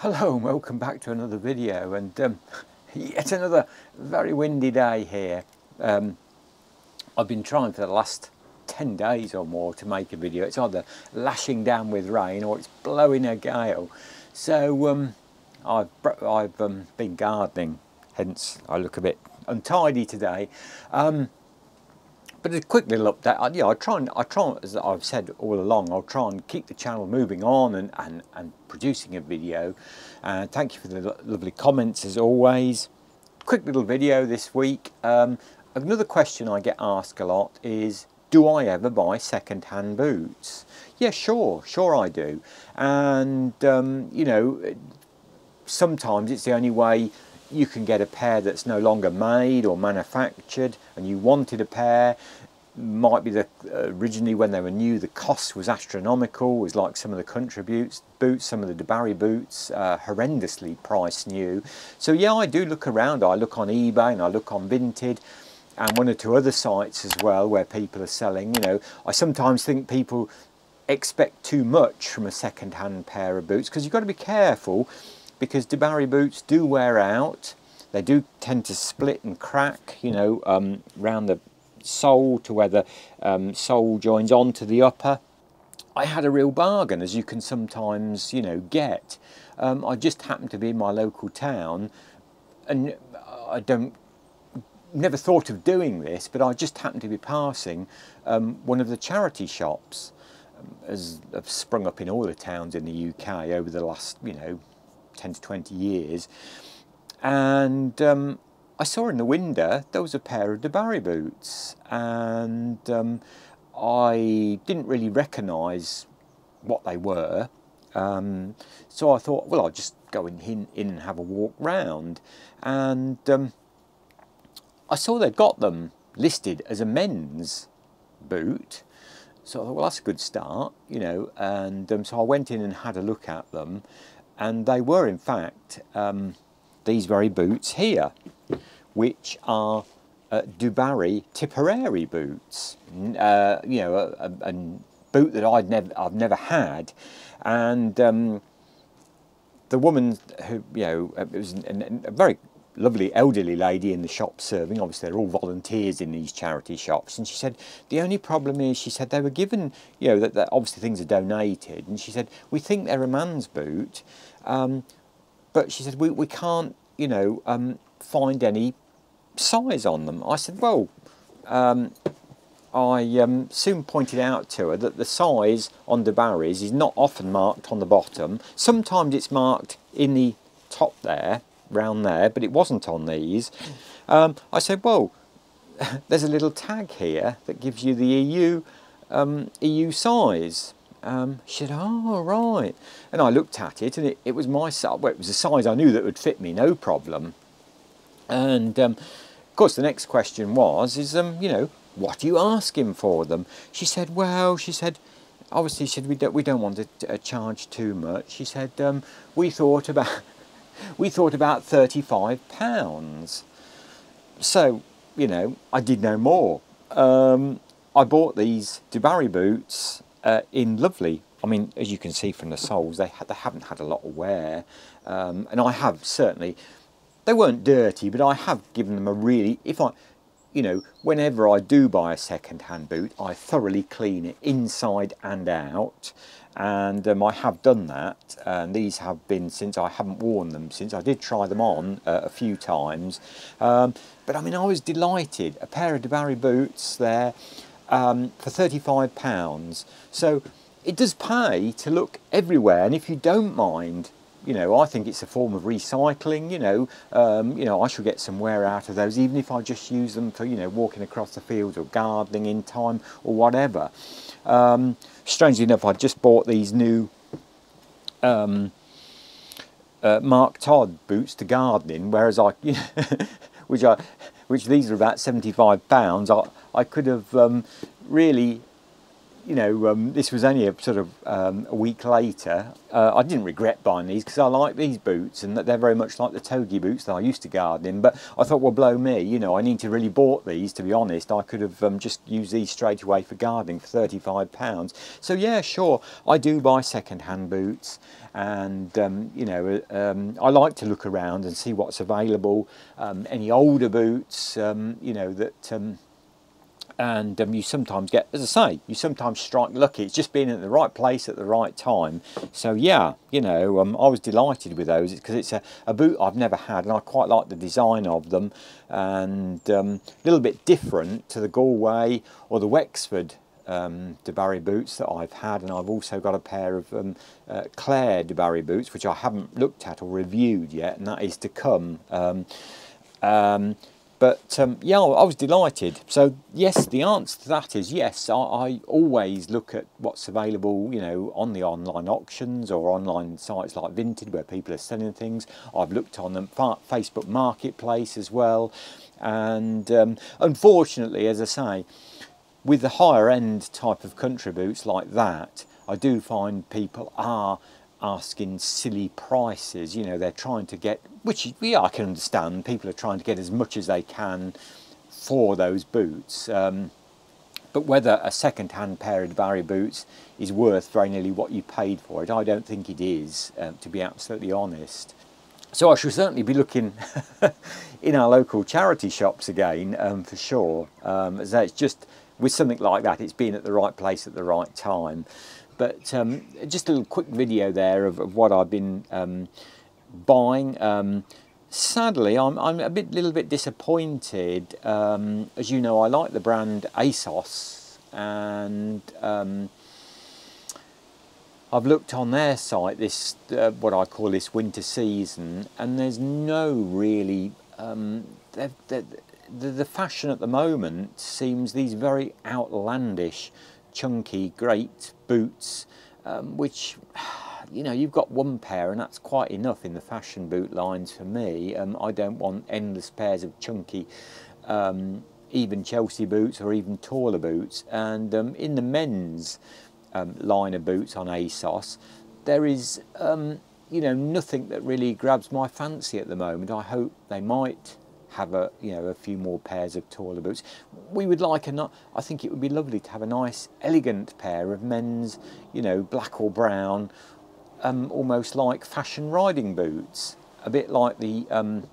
Hello and welcome back to another video and um, yet another very windy day here. Um, I've been trying for the last 10 days or more to make a video. It's either lashing down with rain or it's blowing a gale. So um, I've, I've um, been gardening, hence I look a bit untidy today. Um, but a quick little update. I, yeah, I try and I try as I've said all along. I'll try and keep the channel moving on and and, and producing a video. Uh, thank you for the lovely comments as always. Quick little video this week. Um, another question I get asked a lot is, do I ever buy second-hand boots? Yeah, sure, sure I do. And um, you know, sometimes it's the only way you can get a pair that's no longer made or manufactured and you wanted a pair might be the originally when they were new the cost was astronomical it was like some of the country boots boots some of the Dubarry boots uh, horrendously priced new. So yeah I do look around. I look on eBay and I look on Vinted and one or two other sites as well where people are selling you know. I sometimes think people expect too much from a second-hand pair of boots because you've got to be careful because Dubarry boots do wear out. They do tend to split and crack, you know, um, around the sole to where the um, sole joins onto the upper. I had a real bargain, as you can sometimes, you know, get. Um, I just happened to be in my local town, and I don't, never thought of doing this, but I just happened to be passing um, one of the charity shops, um, as have sprung up in all the towns in the UK over the last, you know, 10 to 20 years. And um, I saw in the window there was a pair of Dubarry boots, and um, I didn't really recognise what they were. Um, so I thought, well, I'll just go in, in and have a walk round. And um, I saw they'd got them listed as a men's boot. So I thought, well, that's a good start, you know. And um, so I went in and had a look at them and they were in fact um, these very boots here, which are uh, Dubarry Tipperary boots. Uh, you know, a, a, a, boot that I'd never, I've never had, and um, the woman who, you know, it was a very lovely elderly lady in the shop serving. Obviously, they're all volunteers in these charity shops. And she said, the only problem is, she said, they were given, you know, that, that obviously things are donated. And she said, we think they're a man's boot. Um, but she said, we, we can't, you know, um, find any size on them. I said, well, um, I um, soon pointed out to her that the size on the barries is not often marked on the bottom. Sometimes it's marked in the top there, round there, but it wasn't on these. Um, I said, well, there's a little tag here that gives you the EU um, EU size. Um, she said, oh, right. And I looked at it and it, it was my size, well, it was a size I knew that would fit me, no problem. And um, of course, the next question was, is, um, you know, what are you asking for them? She said, well, she said, obviously, she said, we don't, we don't want to uh, charge too much. She said, um, we thought about we thought about 35 pounds. So, you know, I did no more. Um, I bought these Dubarry boots uh, in lovely. I mean, as you can see from the soles, they, ha they haven't had a lot of wear. Um, and I have certainly, they weren't dirty, but I have given them a really, if I, you know, whenever I do buy a second-hand boot, I thoroughly clean it inside and out and um, I have done that and these have been since I haven't worn them since. I did try them on uh, a few times um, but I mean I was delighted. A pair of Dubarry boots there um, for 35 pounds. So it does pay to look everywhere and if you don't mind you know, I think it's a form of recycling, you know, um, you know, I should get some wear out of those, even if I just use them for, you know, walking across the fields or gardening in time or whatever. Um, strangely enough, I just bought these new um, uh, Mark Todd boots to gardening, whereas I, which I, which these are about seventy-five pounds. I I could have um, really you know, um, this was only a sort of um, a week later. Uh, I didn't regret buying these because I like these boots and that they're very much like the Toggi boots that I used to garden in. But I thought, well, blow me, you know, I need to really bought these. To be honest, I could have um, just used these straight away for gardening for thirty-five pounds. So yeah, sure, I do buy second-hand boots, and um, you know, um, I like to look around and see what's available. Um, any older boots, you know, that and um, you sometimes get, as I say, you sometimes strike lucky. It's just being at the right place at the right time. So yeah, you know, um, I was delighted with those because it's a, a, boot I've never had, and I quite like the design of them, and um, a little bit different to the Galway or the Wexford um, Dubarry boots that I've had, and I've also got a pair of um, uh, Clare Dubarry boots, which I haven't looked at or reviewed yet, and that is to come. Um, um but um, yeah, I was delighted. So yes, the answer to that is yes. I, I, always look at what's available, you know, on the online auctions or online sites like Vinted where people are selling things. I've looked on the Facebook Marketplace as well, and um, unfortunately, as I say, with the higher end type of country boots like that, I do find people are asking silly prices. You know, they're trying to get, which yeah, I can understand. People are trying to get as much as they can for those boots. Um, but whether a second-hand pair of Barry boots is worth very nearly what you paid for it, I don't think it is, um, to be absolutely honest. So I shall certainly be looking in our local charity shops again, um, for sure. Um, as it's just with something like that, it's been at the right place at the right time. But um, just a little quick video there of, of what I've been um, buying. Um, sadly, I'm, I'm a bit, little bit disappointed. Um, as you know, I like the brand ASOS, and um, I've looked on their site this uh, what I call this winter season, and there's no really um, they're, they're, the, the fashion at the moment seems these very outlandish chunky, great boots, um, which, you know, you've got one pair and that's quite enough in the fashion boot lines for me. Um, I don't want endless pairs of chunky, um, even Chelsea boots or even taller boots. And um, in the men's um, line of boots on ASOS, there is, um, you know, nothing that really grabs my fancy at the moment. I hope they might have a you know a few more pairs of taller boots. We would like a I think it would be lovely to have a nice elegant pair of men's you know black or brown, um, almost like fashion riding boots, a bit like the um,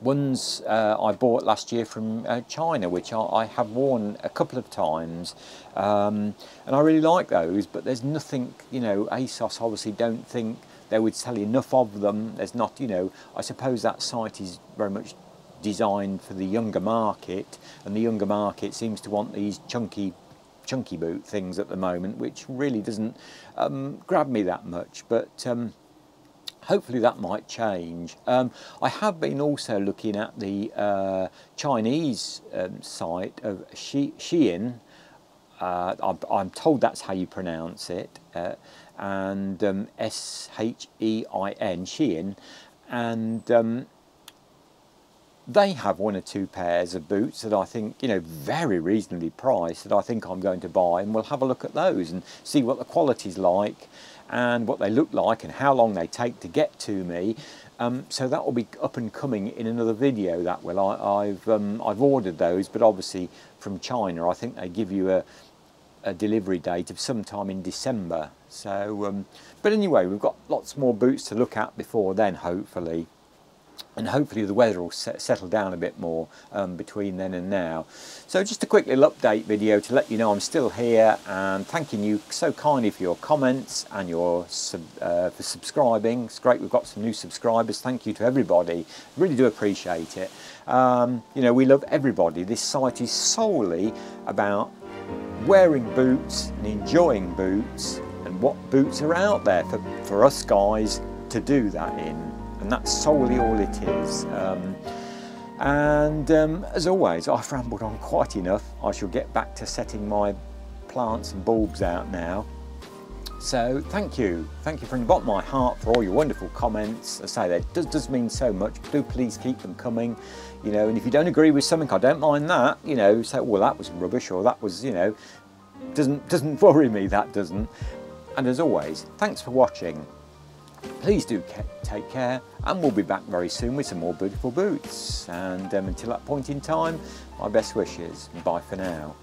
ones uh, I bought last year from uh, China, which I, I, have worn a couple of times, um, and I really like those. But there's nothing, you know, ASOS obviously don't think they would sell enough of them. There's not, you know, I suppose that site is very much designed for the younger market, and the younger market seems to want these chunky chunky boot things at the moment, which really doesn't um, grab me that much. But um, hopefully that might change. Um, I have been also looking at the uh, Chinese um, site of Shein. Uh, I'm, I'm, told that's how you pronounce it, uh, and um, S H E I N Shein, and um, they have one or two pairs of boots that I think, you know, very reasonably priced that I think I'm going to buy and we'll have a look at those and see what the quality's like and what they look like and how long they take to get to me. Um, so that will be up and coming in another video that will. I, have um, I've ordered those but obviously from China I think they give you a, a delivery date of sometime in December. So, um, but anyway, we've got lots more boots to look at before then, hopefully and hopefully the weather will set, settle down a bit more um, between then and now. So just a quick little update video to let you know I'm still here and thanking you so kindly for your comments and your sub, uh, for subscribing. It's great we've got some new subscribers. Thank you to everybody. Really do appreciate it. Um, you know we love everybody. This site is solely about wearing boots and enjoying boots and what boots are out there for, for us guys to do that in and that's solely all it is. Um, and um, as always, I've rambled on quite enough. I shall get back to setting my plants and bulbs out now. So thank you, thank you from the bottom of my heart for all your wonderful comments. I say that does, does mean so much. Do please keep them coming, you know. And if you don't agree with something, I don't mind that. You know, say, well, that was rubbish, or that was, you know, doesn't, doesn't worry me, that doesn't. And as always, thanks for watching. Please do take care and we'll be back very soon with some more beautiful boots. And um, until that point in time, my best wishes. Bye for now.